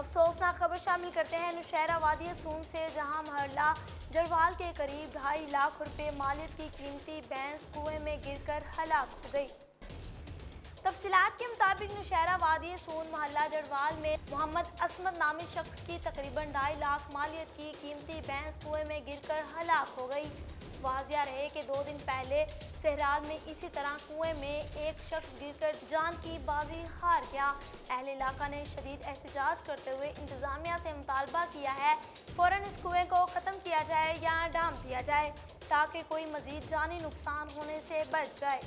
अफसोसनाक खबर शामिल करते हैं नुशहरा वादी सून से, जहाँ महल्ला जड़वाल के करीब ढाई लाख रुपए मालियत की कीमती भैंस कुएँ में गिरकर हलाक हो गई। तफसीत के मुताबिक नुशहरा वादी सून मोहल्ला जड़वाल में मोहम्मद असमद नामी शख्स की तकरीबन ढाई लाख मालियत की कीमती भैंस कुएँ में गिरकर हलाक हो गई। वाजिया रहे कि दो दिन पहले सहराल में इसी तरह कुएँ में एक शख्स गिरकर जान की बाजी हार गया। अहल इलाका ने शदीद एहतजाज करते हुए इंतज़ामिया से मुतालबा किया है फ़ौर इस कुएँ को ख़त्म किया जाए या डाम दिया जाए, ताकि कोई मजीद जानी नुकसान होने से बच जाए।